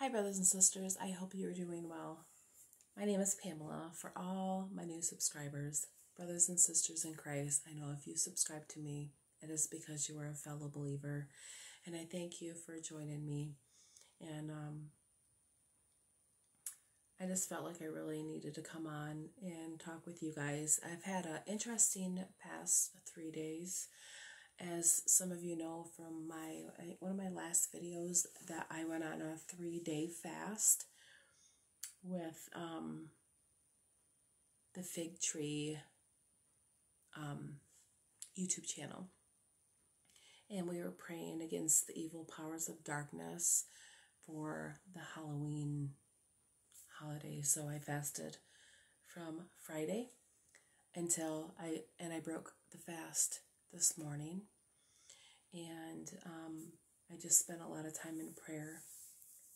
Hi, brothers and sisters. I hope you're doing well. My name is Pamela. For all my new subscribers, brothers and sisters in Christ, I know if you subscribe to me, it is because you are a fellow believer. And I thank you for joining me. And um, I just felt like I really needed to come on and talk with you guys. I've had an interesting past three days as some of you know from my one of my last videos that I went on a three day fast with um, the fig tree um, YouTube channel. And we were praying against the evil powers of darkness for the Halloween holiday. So I fasted from Friday until I and I broke the fast this morning. And um, I just spent a lot of time in prayer.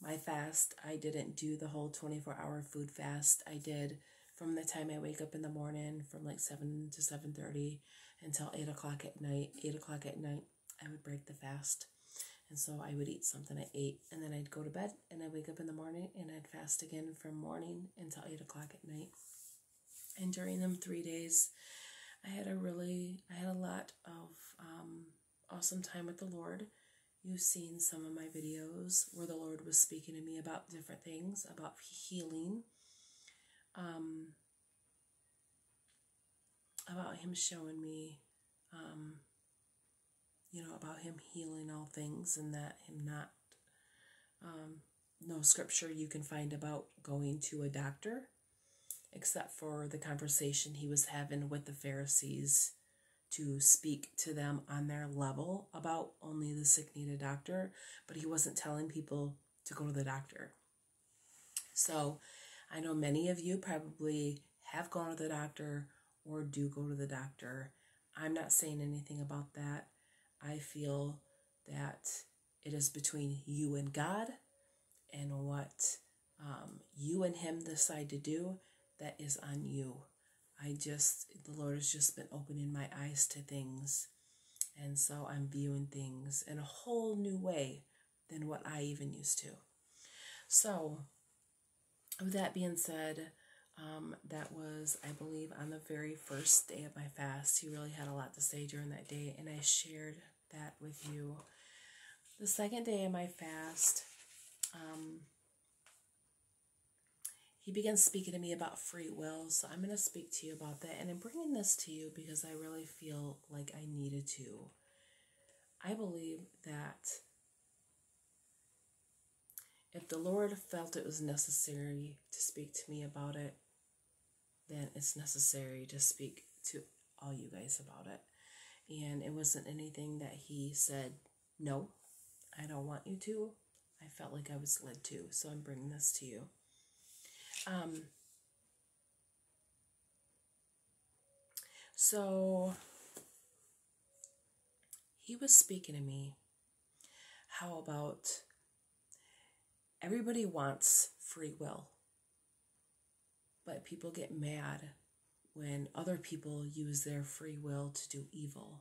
My fast, I didn't do the whole 24 hour food fast. I did from the time I wake up in the morning from like 7 to 7.30 until 8 o'clock at night. 8 o'clock at night, I would break the fast. And so I would eat something at 8 and then I'd go to bed and I'd wake up in the morning and I'd fast again from morning until 8 o'clock at night. And during them three days, I had a really, I had a lot of um, awesome time with the Lord. You've seen some of my videos where the Lord was speaking to me about different things, about healing, um, about Him showing me, um, you know, about Him healing all things and that Him not, um, no scripture you can find about going to a doctor except for the conversation he was having with the Pharisees to speak to them on their level about only the sick need a doctor, but he wasn't telling people to go to the doctor. So I know many of you probably have gone to the doctor or do go to the doctor. I'm not saying anything about that. I feel that it is between you and God and what um, you and Him decide to do that is on you. I just, the Lord has just been opening my eyes to things. And so I'm viewing things in a whole new way than what I even used to. So, with that being said, um, that was, I believe, on the very first day of my fast. He really had a lot to say during that day, and I shared that with you. The second day of my fast, um, he began speaking to me about free will. So I'm going to speak to you about that. And I'm bringing this to you because I really feel like I needed to. I believe that if the Lord felt it was necessary to speak to me about it, then it's necessary to speak to all you guys about it. And it wasn't anything that He said, no, I don't want you to. I felt like I was led to. So I'm bringing this to you. Um, so he was speaking to me. How about everybody wants free will, but people get mad when other people use their free will to do evil.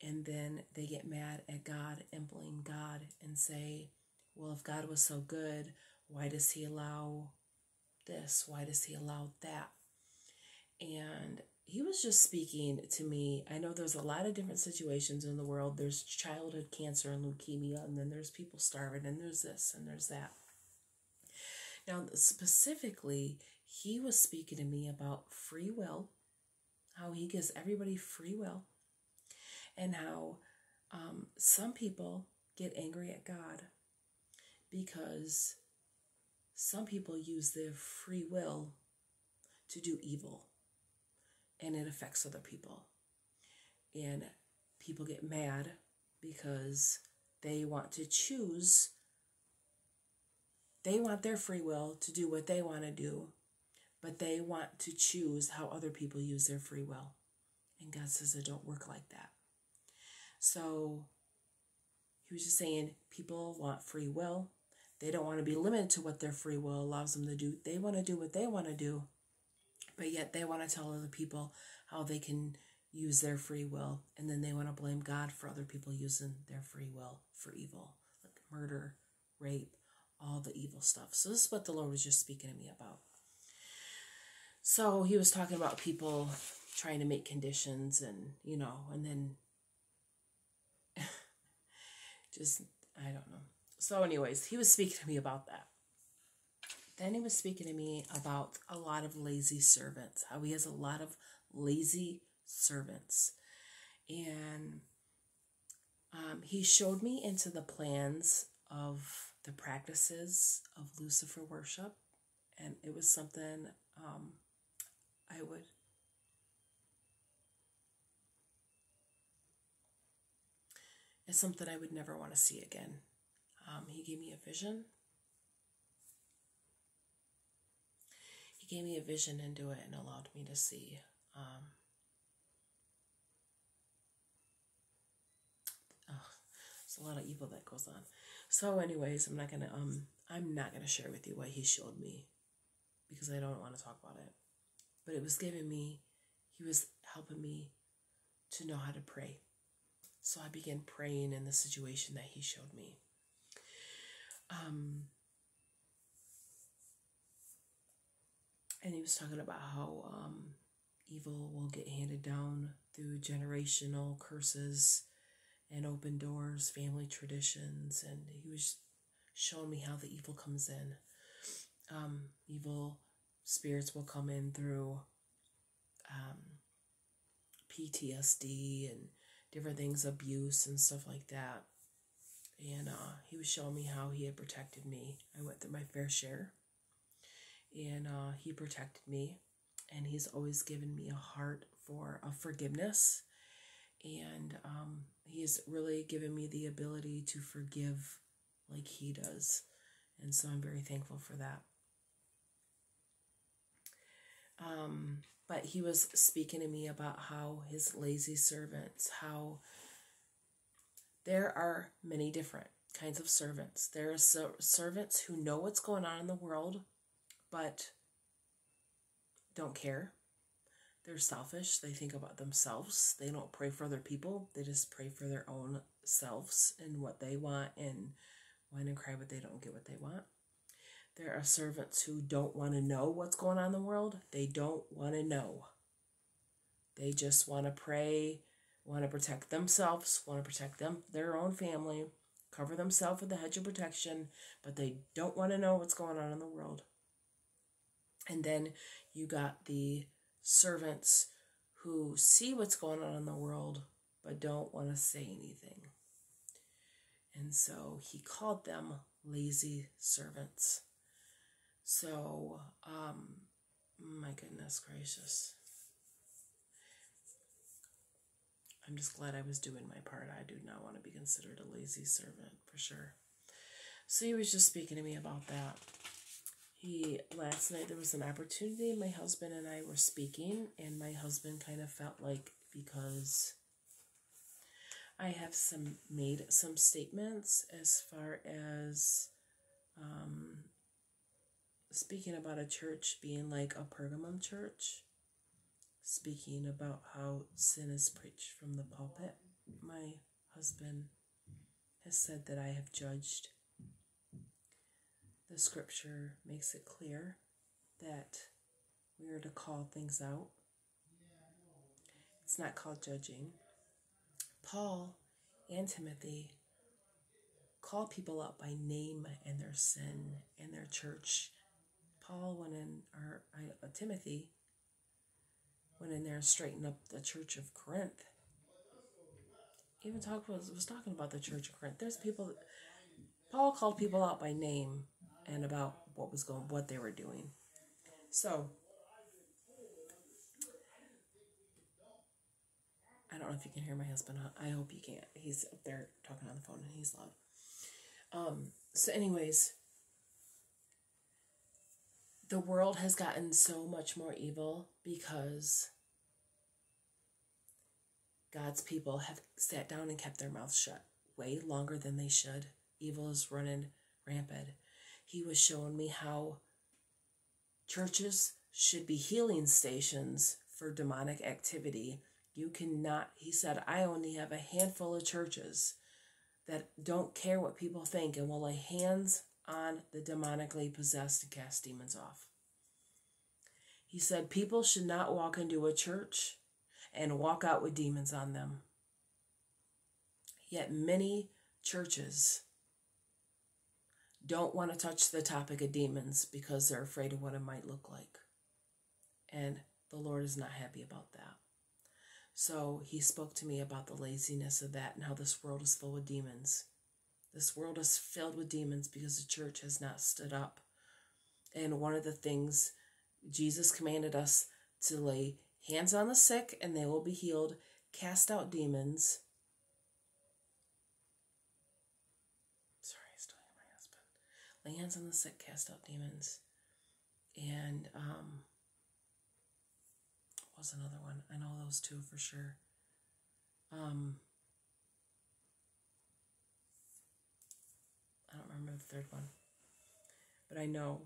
And then they get mad at God and blame God and say, well, if God was so good, why does he allow this? Why does he allow that? And he was just speaking to me. I know there's a lot of different situations in the world. There's childhood cancer and leukemia, and then there's people starving, and there's this and there's that. Now, specifically, he was speaking to me about free will, how he gives everybody free will, and how um, some people get angry at God because some people use their free will to do evil and it affects other people. And people get mad because they want to choose, they want their free will to do what they want to do, but they want to choose how other people use their free will. And God says it don't work like that. So he was just saying people want free will, they don't want to be limited to what their free will allows them to do. They want to do what they want to do, but yet they want to tell other people how they can use their free will, and then they want to blame God for other people using their free will for evil, like murder, rape, all the evil stuff. So this is what the Lord was just speaking to me about. So he was talking about people trying to make conditions and, you know, and then just, I don't know. So, anyways, he was speaking to me about that. Then he was speaking to me about a lot of lazy servants, how he has a lot of lazy servants. And um, he showed me into the plans of the practices of Lucifer worship, and it was something um, I would. It's something I would never want to see again. Um, he gave me a vision. He gave me a vision into it and allowed me to see um, There's a lot of evil that goes on. So, anyways, I'm not gonna um I'm not gonna share with you what he showed me because I don't want to talk about it. But it was giving me, he was helping me to know how to pray. So I began praying in the situation that he showed me. Um, and he was talking about how um, evil will get handed down through generational curses and open doors, family traditions, and he was showing me how the evil comes in. Um, evil spirits will come in through um, PTSD and different things, abuse and stuff like that. And uh, he was showing me how he had protected me. I went through my fair share, and uh, he protected me. And he's always given me a heart for a forgiveness and um, he's really given me the ability to forgive like he does and so i'm very thankful for that um, but he was speaking to me about how his lazy servants how there are many different kinds of servants there are so- servants who know what's going on in the world but don't care they're selfish. They think about themselves. They don't pray for other people. They just pray for their own selves and what they want and whine and cry, but they don't get what they want. There are servants who don't want to know what's going on in the world. They don't want to know. They just want to pray, want to protect themselves, want to protect them, their own family, cover themselves with a hedge of protection, but they don't want to know what's going on in the world. And then you got the servants who see what's going on in the world but don't want to say anything. And so he called them lazy servants. So, um, my goodness gracious. I'm just glad I was doing my part. I do not want to be considered a lazy servant for sure. So he was just speaking to me about that he last night there was an opportunity my husband and i were speaking and my husband kind of felt like because i have some made some statements as far as um, speaking about a church being like a pergamum church speaking about how sin is preached from the pulpit my husband has said that i have judged the scripture makes it clear that we are to call things out. It's not called judging. Paul and Timothy call people out by name and their sin and their church. Paul went in, or uh, Timothy went in there and straightened up the church of Corinth. Even talk was was talking about the church of Corinth. There's people. Paul called people out by name and about what was going what they were doing. So I don't know if you can hear my husband. I hope you can't. He's up there talking on the phone and he's loud. Um, so, anyways, the world has gotten so much more evil because God's people have sat down and kept their mouths shut way longer than they should. Evil is running rampant he was showing me how churches should be healing stations for demonic activity. You cannot, he said, I only have a handful of churches that don't care what people think and will lay hands on the demonically possessed and cast demons off. He said people should not walk into a church and walk out with demons on them. Yet many churches don't want to touch the topic of demons because they're afraid of what it might look like. And the Lord is not happy about that. So he spoke to me about the laziness of that and how this world is full of demons. This world is filled with demons because the church has not stood up. And one of the things Jesus commanded us to lay hands on the sick and they will be healed, cast out demons. Sorry, I still hear my husband. Lay hands on the sick, cast out demons. And um was another one? I know those two for sure. Um I don't remember the third one. But I know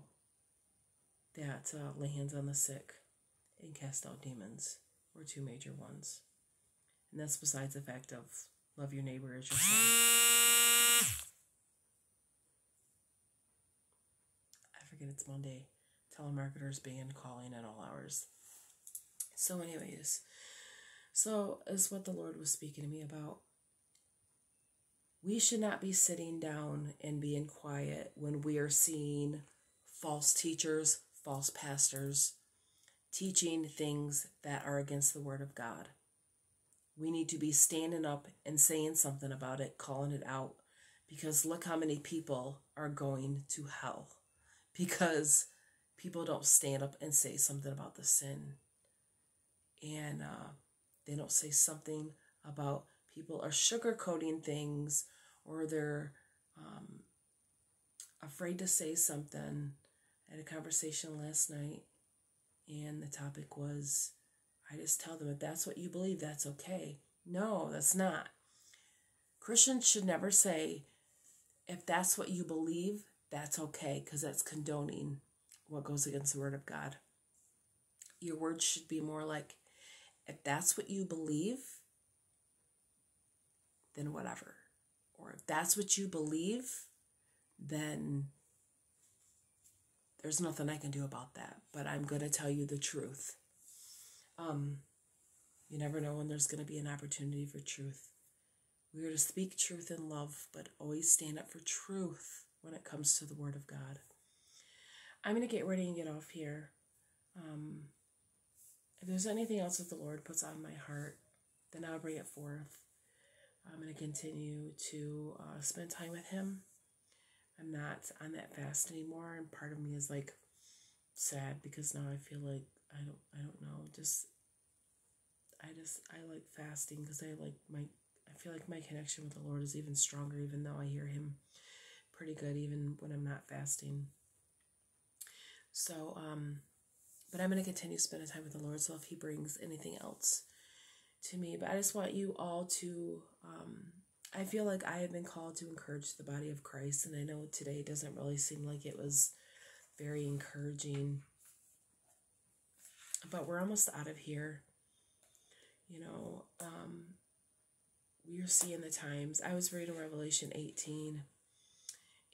that uh, lay hands on the sick and cast out demons were two major ones. And that's besides the fact of love your neighbor as yourself. I forget it's Monday. Telemarketers being calling at all hours. So, anyways, so is what the Lord was speaking to me about. We should not be sitting down and being quiet when we are seeing false teachers, false pastors teaching things that are against the Word of God. We need to be standing up and saying something about it, calling it out, because look how many people are going to hell because people don't stand up and say something about the sin. And uh, they don't say something about people are sugarcoating things or they're um, afraid to say something I had a conversation last night, and the topic was I just tell them if that's what you believe, that's okay. No, that's not. Christians should never say, if that's what you believe, that's okay, because that's condoning what goes against the Word of God. Your words should be more like, if that's what you believe, then whatever. Or if that's what you believe, then there's nothing I can do about that, but I'm going to tell you the truth. Um, you never know when there's going to be an opportunity for truth. We are to speak truth in love, but always stand up for truth when it comes to the Word of God. I'm going to get ready and get off here. Um, if there's anything else that the Lord puts on my heart, then I'll bring it forth. I'm going to continue to uh, spend time with Him I'm not on that fast anymore, and part of me is like sad because now I feel like I don't I don't know just I just I like fasting because I like my I feel like my connection with the Lord is even stronger even though I hear Him pretty good even when I'm not fasting. So um, but I'm gonna continue spending time with the Lord. So if He brings anything else to me, but I just want you all to um I feel like I have been called to encourage the body of Christ, and I know today doesn't really seem like it was very encouraging. But we're almost out of here. You know, um, we are seeing the times. I was reading Revelation 18,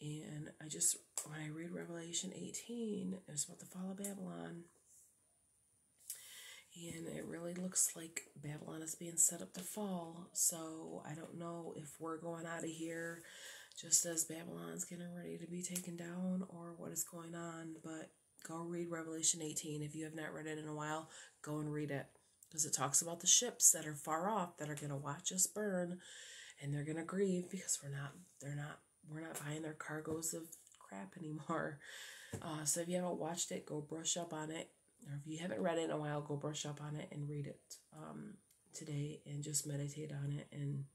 and I just, when I read Revelation 18, it was about the fall of Babylon. And it really looks like Babylon is being set up to fall. So I don't know if we're going out of here just as Babylon's getting ready to be taken down or what is going on. But go read Revelation 18. If you have not read it in a while, go and read it. Because it talks about the ships that are far off that are going to watch us burn and they're going to grieve because we're not, they're not, we're not buying their cargoes of crap anymore. Uh, so if you haven't watched it, go brush up on it or if you haven't read it in a while, go brush up on it and read it um, today and just meditate on it and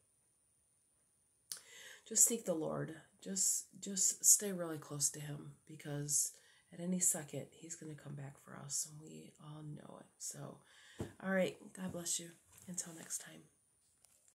just seek the Lord. Just just stay really close to Him because at any second He's going to come back for us, and we all know it. So, all right, God bless you. Until next time.